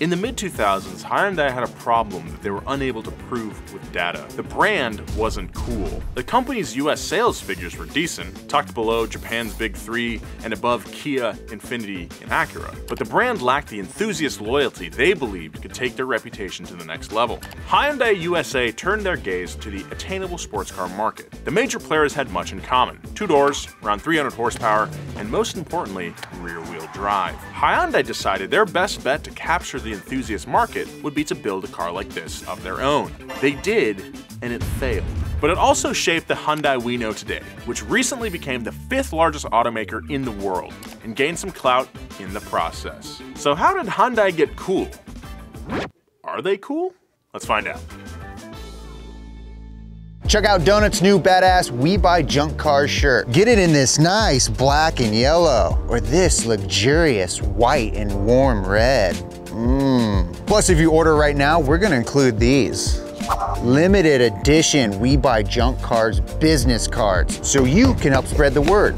In the mid-2000s, Hyundai had a problem that they were unable to prove with data. The brand wasn't cool. The company's US sales figures were decent, tucked below Japan's big three and above Kia, Infiniti, and Acura. But the brand lacked the enthusiast loyalty they believed could take their reputation to the next level. Hyundai USA turned their gaze to the attainable sports car market. The major players had much in common. Two doors, around 300 horsepower, and most importantly, rear-wheel drive. Hyundai decided their best bet to capture the enthusiast market would be to build a car like this of their own. They did, and it failed. But it also shaped the Hyundai we know today, which recently became the fifth largest automaker in the world and gained some clout in the process. So how did Hyundai get cool? Are they cool? Let's find out. Check out Donut's new badass We Buy Junk Cars shirt. Get it in this nice black and yellow, or this luxurious white and warm red. Mmm. Plus, if you order right now, we're gonna include these. Limited edition We Buy Junk Cars business cards, so you can help spread the word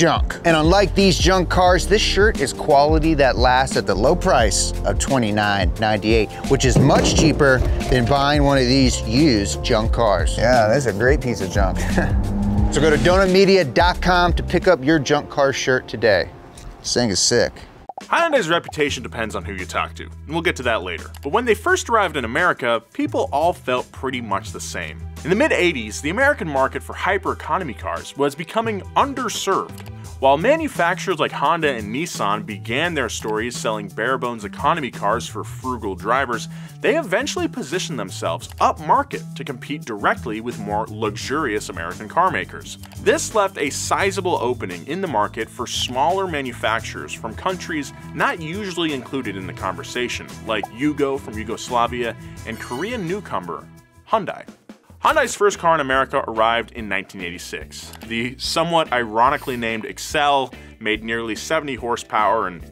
junk. And unlike these junk cars, this shirt is quality that lasts at the low price of $29.98, which is much cheaper than buying one of these used junk cars. Yeah, that's a great piece of junk. so go to donutmedia.com to pick up your junk car shirt today. This thing is sick. Hyundai's reputation depends on who you talk to, and we'll get to that later. But when they first arrived in America, people all felt pretty much the same. In the mid 80s, the American market for hyper economy cars was becoming underserved. While manufacturers like Honda and Nissan began their stories selling bare bones economy cars for frugal drivers, they eventually positioned themselves upmarket to compete directly with more luxurious American car makers. This left a sizable opening in the market for smaller manufacturers from countries not usually included in the conversation, like Yugo from Yugoslavia and Korean newcomer Hyundai. Hyundai's first car in America arrived in 1986. The somewhat ironically named Excel made nearly 70 horsepower, and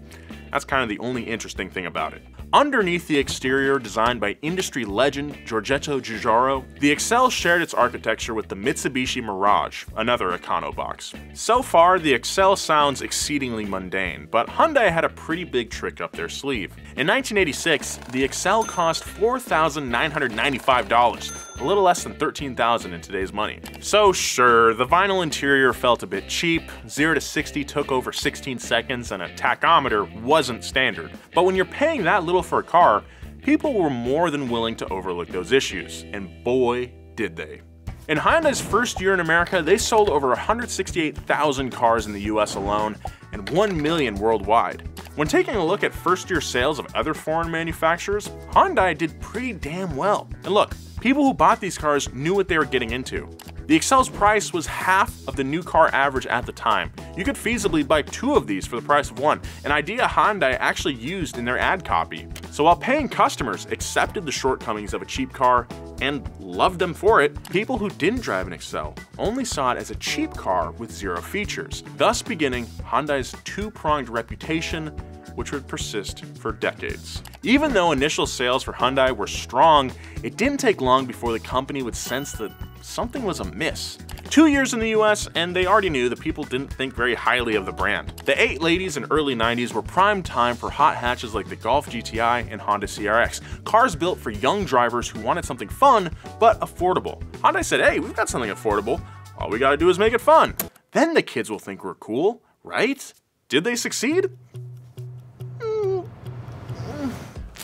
that's kind of the only interesting thing about it. Underneath the exterior designed by industry legend Giorgetto Giugiaro, the Excel shared its architecture with the Mitsubishi Mirage, another Econobox. So far, the Excel sounds exceedingly mundane, but Hyundai had a pretty big trick up their sleeve. In 1986, the Excel cost $4,995, a little less than 13,000 in today's money. So sure, the vinyl interior felt a bit cheap, 0 to 60 took over 16 seconds, and a tachometer wasn't standard. But when you're paying that little for a car, people were more than willing to overlook those issues, and boy, did they. In Hyundai's first year in America, they sold over 168,000 cars in the US alone and 1 million worldwide. When taking a look at first year sales of other foreign manufacturers, Hyundai did pretty damn well. And look, people who bought these cars knew what they were getting into. The Excel's price was half of the new car average at the time. You could feasibly buy two of these for the price of one, an idea Hyundai actually used in their ad copy. So while paying customers accepted the shortcomings of a cheap car and loved them for it, people who didn't drive an Excel only saw it as a cheap car with zero features, thus beginning Hyundai's two-pronged reputation which would persist for decades. Even though initial sales for Hyundai were strong, it didn't take long before the company would sense that something was amiss. Two years in the US, and they already knew that people didn't think very highly of the brand. The 8 ladies in early 90s were prime time for hot hatches like the Golf GTI and Honda CRX, cars built for young drivers who wanted something fun but affordable. Hyundai said, hey, we've got something affordable, all we gotta do is make it fun. Then the kids will think we're cool, right? Did they succeed?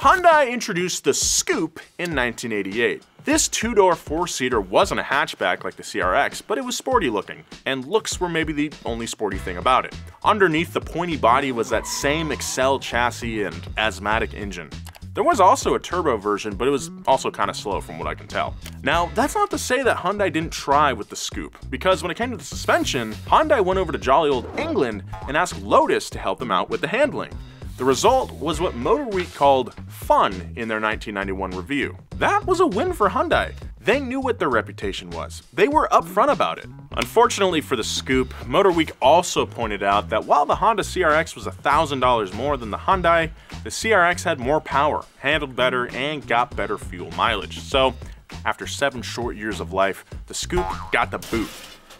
Hyundai introduced the Scoupe in 1988. This two-door four-seater wasn't a hatchback like the CRX, but it was sporty looking, and looks were maybe the only sporty thing about it. Underneath the pointy body was that same Excel chassis and asthmatic engine. There was also a turbo version, but it was also kind of slow from what I can tell. Now, that's not to say that Hyundai didn't try with the Scoupe, because when it came to the suspension, Hyundai went over to jolly old England and asked Lotus to help them out with the handling. The result was what Motor Week called fun in their 1991 review. That was a win for Hyundai. They knew what their reputation was. They were upfront about it. Unfortunately for the Scoupe, Motor Week also pointed out that while the Honda CRX was $1,000 more than the Hyundai, the CRX had more power, handled better, and got better fuel mileage. So, after seven short years of life, the Scoupe got the boot.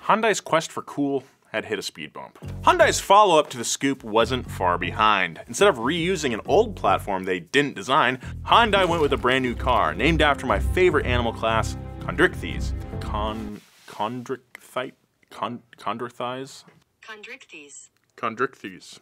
Hyundai's quest for cool had hit a speed bump. Hyundai's follow-up to the Scoupe wasn't far behind. Instead of reusing an old platform they didn't design, Hyundai went with a brand new car named after my favorite animal class, Chondrichthyes. Con... Chondrichthite? Con... Chondrichthyes? Chondrichthyes. Chondrichthyes.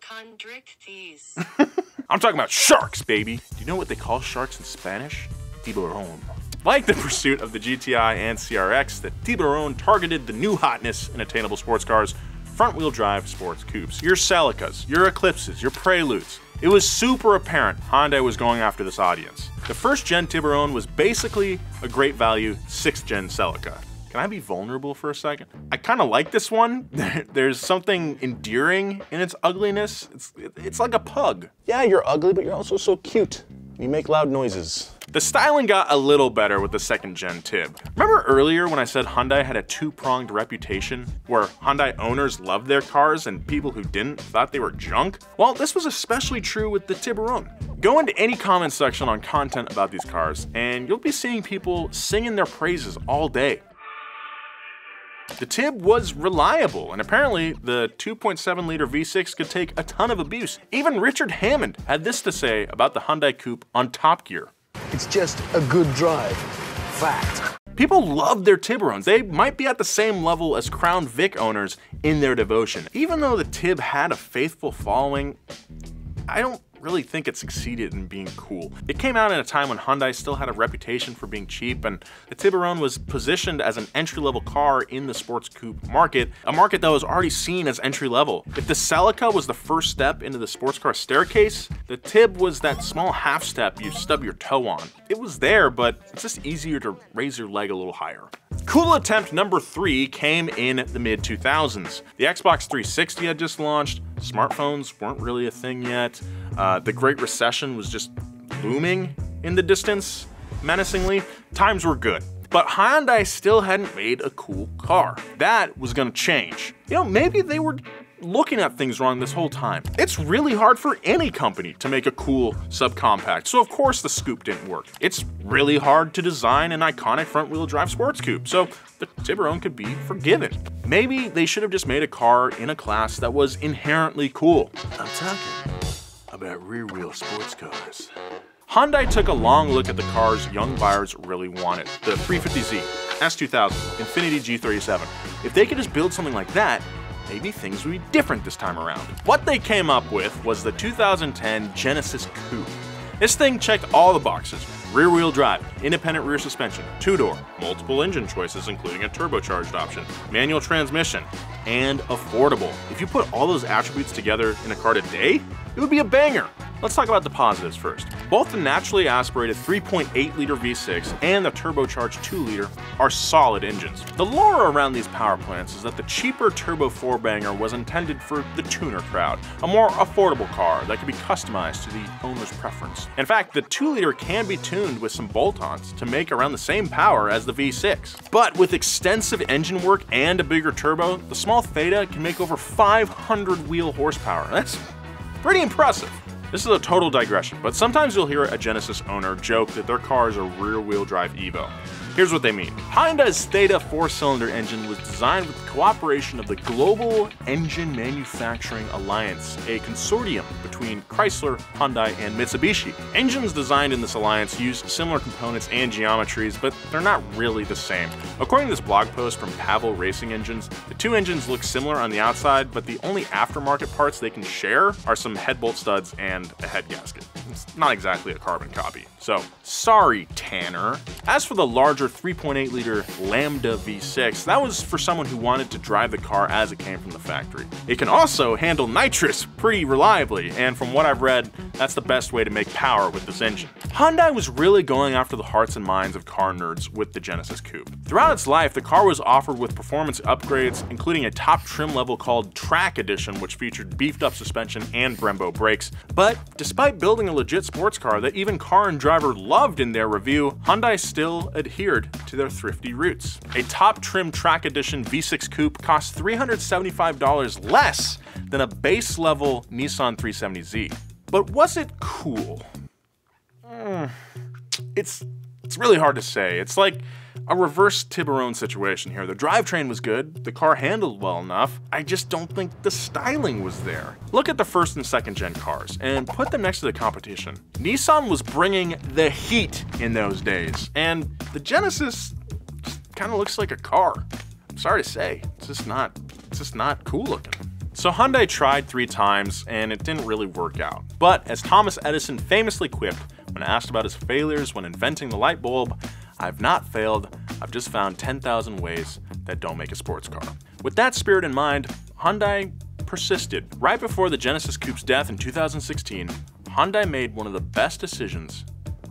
Chondrichthyes. I'm talking about sharks, baby. Do you know what they call sharks in Spanish? Tiburon. Like the pursuit of the GTI and CRX, the Tiburon targeted the new hotness in attainable sports cars, front-wheel drive sports coupes. Your Celicas, your Eclipses, your Preludes. It was super apparent Hyundai was going after this audience. The first gen Tiburon was basically a great value 6th gen Celica. Can I be vulnerable for a second? I kind of like this one. There's something endearing in its ugliness. It's, it's like a pug. Yeah, you're ugly, but you're also so cute. You make loud noises. The styling got a little better with the second gen Tib. Remember earlier when I said Hyundai had a two-pronged reputation, where Hyundai owners loved their cars and people who didn't thought they were junk? Well, this was especially true with the Tiburon. Go into any comment section on content about these cars, and you'll be seeing people singing their praises all day. The Tib was reliable, and apparently the 2.7 liter V6 could take a ton of abuse. Even Richard Hammond had this to say about the Hyundai Coupe on Top Gear. It's just a good drive. Fact. People love their Tiburons. They might be at the same level as Crown Vic owners in their devotion. Even though the Tib had a faithful following, I don't really think it succeeded in being cool. It came out in a time when Hyundai still had a reputation for being cheap, and the Tiburon was positioned as an entry-level car in the sports coupe market, a market that was already seen as entry-level. If the Celica was the first step into the sports car staircase, the Tib was that small half step you stub your toe on. It was there, but it's just easier to raise your leg a little higher. Cool attempt number three came in the mid 2000s. The Xbox 360 had just launched, smartphones weren't really a thing yet, uh, the Great Recession was just looming in the distance, menacingly. Times were good. But Hyundai still hadn't made a cool car. That was gonna change. You know, maybe they were looking at things wrong this whole time. It's really hard for any company to make a cool subcompact, so of course the Scoupe didn't work. It's really hard to design an iconic front-wheel drive sports coupe, so the Tiburon could be forgiven. Maybe they should have just made a car in a class that was inherently cool. I'm talking about rear-wheel sports cars. Hyundai took a long look at the cars young buyers really wanted, the 350Z, S2000, Infiniti G37. If they could just build something like that, maybe things would be different this time around. What they came up with was the 2010 Genesis Coupe. This thing checked all the boxes. Rear wheel drive, independent rear suspension, two door, multiple engine choices including a turbocharged option, manual transmission, and affordable. If you put all those attributes together in a car today, it would be a banger. Let's talk about the positives first. Both the naturally aspirated 3.8 liter V6 and the turbocharged 2 liter are solid engines. The lore around these power plants is that the cheaper turbo 4 banger was intended for the tuner crowd, a more affordable car that could be customized to the owner's preference. In fact, the 2 liter can be tuned with some bolt-ons to make around the same power as the V6. But with extensive engine work and a bigger turbo, the small Theta can make over 500 wheel horsepower. That's pretty impressive. This is a total digression, but sometimes you'll hear a Genesis owner joke that their car is a rear-wheel drive Evo. Here's what they mean. Hyundai's Theta four-cylinder engine was designed with the cooperation of the Global Engine Manufacturing Alliance, a consortium between Chrysler, Hyundai, and Mitsubishi. Engines designed in this alliance use similar components and geometries, but they're not really the same. According to this blog post from Pavel Racing Engines, the two engines look similar on the outside, but the only aftermarket parts they can share are some head bolt studs and a head gasket. It's not exactly a carbon copy. So, sorry, Tanner. As for the larger 3.8 liter Lambda V6, that was for someone who wanted to drive the car as it came from the factory. It can also handle nitrous pretty reliably, and from what I've read, that's the best way to make power with this engine. Hyundai was really going after the hearts and minds of car nerds with the Genesis Coupe. Throughout its life, the car was offered with performance upgrades, including a top trim level called Track Edition, which featured beefed up suspension and Brembo brakes. But despite building a legit sports car that even Car and Driver loved in their review, Hyundai still adhered to their thrifty roots. A top trim Track Edition V6 Coupe costs $375 less than a base level Nissan 370Z. But was it cool? Mm, it's it's really hard to say. It's like a reverse Tiburon situation here. The drivetrain was good, the car handled well enough, I just don't think the styling was there. Look at the first and second gen cars and put them next to the competition. Nissan was bringing the heat in those days, and the Genesis kind of looks like a car. I'm sorry to say, it's just not, it's just not cool looking. So Hyundai tried three times and it didn't really work out. But as Thomas Edison famously quipped when asked about his failures when inventing the light bulb, I've not failed, I've just found 10,000 ways that don't make a sports car. With that spirit in mind, Hyundai persisted. Right before the Genesis Coupe's death in 2016, Hyundai made one of the best decisions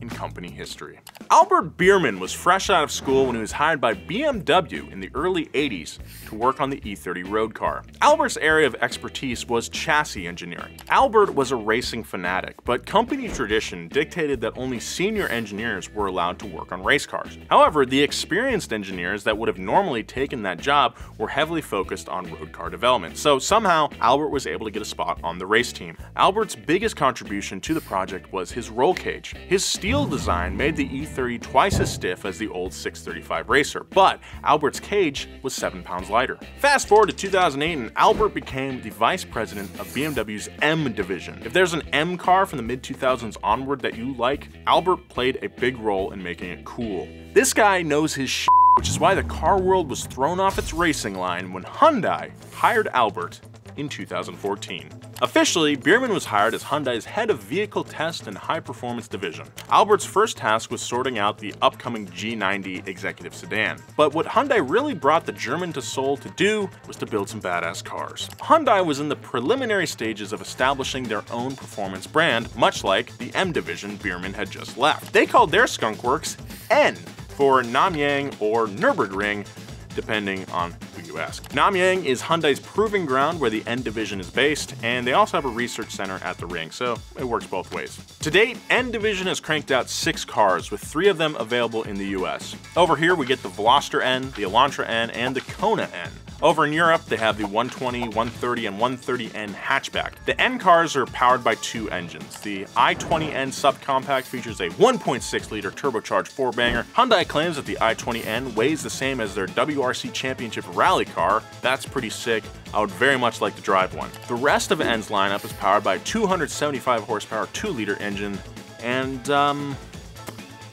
in company history. Albert Biermann was fresh out of school when he was hired by BMW in the early 80s to work on the E30 road car. Albert's area of expertise was chassis engineering. Albert was a racing fanatic, but company tradition dictated that only senior engineers were allowed to work on race cars. However, the experienced engineers that would have normally taken that job were heavily focused on road car development, so somehow Albert was able to get a spot on the race team. Albert's biggest contribution to the project was his roll cage. His steel design made the E30 twice as stiff as the old 635 Racer, but Albert's cage was 7 pounds lighter. Fast forward to 2008 and Albert became the vice president of BMW's M division. If there's an M car from the mid 2000s onward that you like, Albert played a big role in making it cool. This guy knows his shit, which is why the car world was thrown off its racing line when Hyundai hired Albert in 2014. Officially, Biermann was hired as Hyundai's head of vehicle test and high performance division. Albert's first task was sorting out the upcoming G90 executive sedan. But what Hyundai really brought the German to Seoul to do was to build some badass cars. Hyundai was in the preliminary stages of establishing their own performance brand, much like the M division Biermann had just left. They called their skunkworks N for Namyang or Nürburgring, depending on you ask. Namyang is Hyundai's proving ground where the N Division is based, and they also have a research center at the ring, so it works both ways. To date, N Division has cranked out six cars, with three of them available in the US. Over here, we get the Veloster N, the Elantra N, and the Kona N. Over in Europe, they have the 120, 130, and 130N hatchback. The N cars are powered by two engines. The i20N subcompact features a 1.6 liter turbocharged four banger. Hyundai claims that the i20N weighs the same as their WRC Championship rally car. That's pretty sick. I would very much like to drive one. The rest of N's lineup is powered by a 275 horsepower 2 liter engine, and um,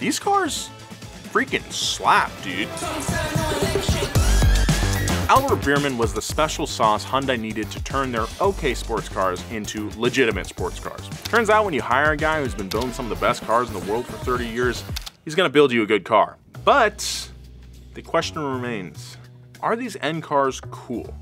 these cars freaking slap, dude. Albert Biermann was the special sauce Hyundai needed to turn their okay sports cars into legitimate sports cars. Turns out when you hire a guy who's been building some of the best cars in the world for 30 years, he's gonna build you a good car. But the question remains, are these N cars cool?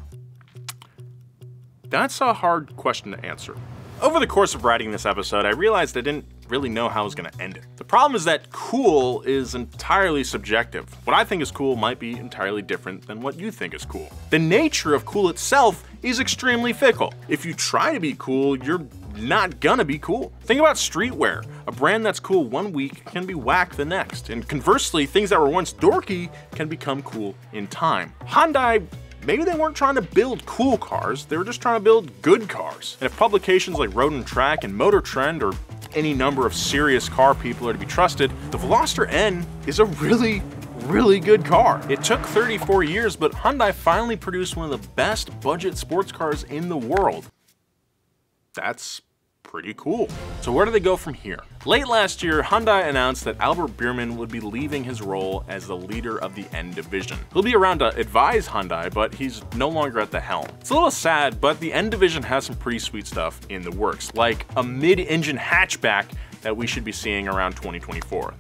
That's a hard question to answer. Over the course of writing this episode, I realized I didn't really know how I was going to end it. The problem is that cool is entirely subjective. What I think is cool might be entirely different than what you think is cool. The nature of cool itself is extremely fickle. If you try to be cool, you're not gonna be cool. Think about streetwear. A brand that's cool one week can be whack the next. And conversely, things that were once dorky can become cool in time. Hyundai maybe they weren't trying to build cool cars, they were just trying to build good cars. And if publications like Road and Track and Motor Trend or any number of serious car people are to be trusted, the Veloster N is a really, really good car. It took 34 years, but Hyundai finally produced one of the best budget sports cars in the world. That's pretty cool. So where do they go from here? Late last year, Hyundai announced that Albert Biermann would be leaving his role as the leader of the N division. He'll be around to advise Hyundai, but he's no longer at the helm. It's a little sad, but the N division has some pretty sweet stuff in the works, like a mid-engine hatchback that we should be seeing around 2024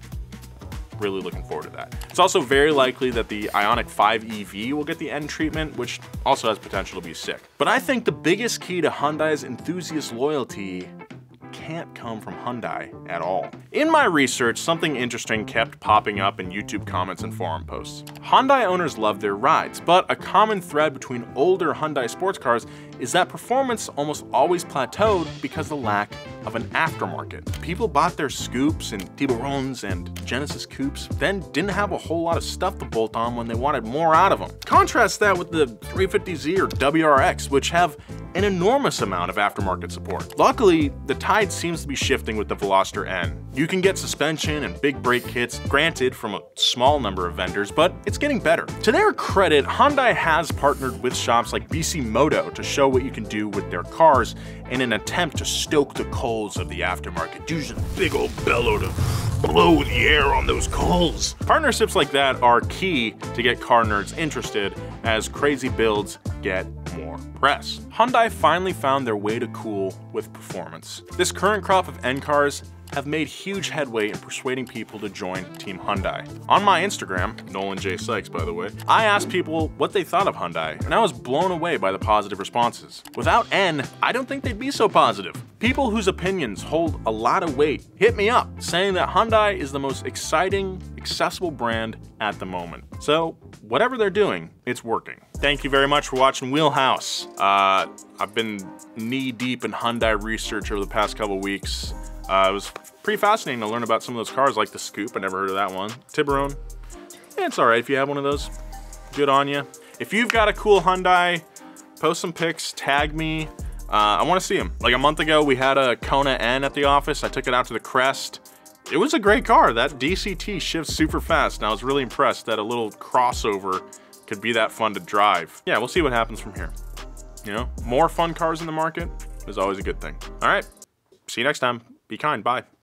really looking forward to that. It's also very likely that the Ioniq 5 EV will get the N treatment, which also has potential to be sick. But I think the biggest key to Hyundai's enthusiast loyalty can't come from Hyundai at all. In my research, something interesting kept popping up in YouTube comments and forum posts. Hyundai owners love their rides, but a common thread between older Hyundai sports cars is that performance almost always plateaued because the lack of an aftermarket. People bought their Scoupes and Tiburons and Genesis coupes, then didn't have a whole lot of stuff to bolt on when they wanted more out of them. Contrast that with the 350Z or WRX, which have an enormous amount of aftermarket support. Luckily, the tide seems to be shifting with the Veloster N. You can get suspension and big brake kits, granted from a small number of vendors, but it's getting better. To their credit, Hyundai has partnered with shops like Bisimoto to show what you can do with their cars in an attempt to stoke the coals of the aftermarket. Use a big old bellow to blow the air on those coals. Partnerships like that are key to get car nerds interested as crazy builds get more press. Hyundai finally found their way to cool with performance. This current crop of N cars have made huge headway in persuading people to join Team Hyundai. On my Instagram, Nolan J. Sykes by the way, I asked people what they thought of Hyundai, and I was blown away by the positive responses. Without N, I don't think they'd be so positive. People whose opinions hold a lot of weight hit me up, saying that Hyundai is the most exciting, accessible brand at the moment. So, whatever they're doing, it's working. Thank you very much for watching Wheelhouse. Uh, I've been knee deep in Hyundai research over the past couple weeks. Uh, it was pretty fascinating to learn about some of those cars, like the Scoupe. I never heard of that one. Tiburon. Yeah, it's all right if you have one of those. Good on you. If you've got a cool Hyundai, post some pics, tag me. Uh, I want to see them. Like a month ago, we had a Kona N at the office. I took it out to the Crest. It was a great car. That DCT shifts super fast, and I was really impressed that a little crossover could be that fun to drive. Yeah, we'll see what happens from here. You know, more fun cars in the market is always a good thing. All right, see you next time. Be kind. Bye.